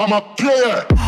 I'm a player.